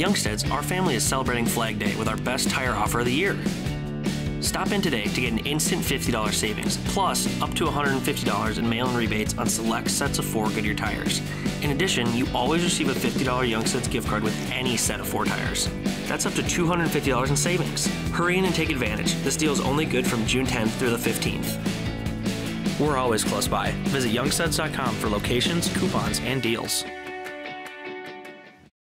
Youngstedts, our family is celebrating Flag Day with our best tire offer of the year. Stop in today to get an instant $50 savings, plus up to $150 in mail-in rebates on select sets of four Goodyear tires. In addition, you always receive a $50 Youngstedts gift card with any set of four tires. That's up to $250 in savings. Hurry in and take advantage. This deal is only good from June 10th through the 15th. We're always close by. Visit youngstedts.com for locations, coupons, and deals.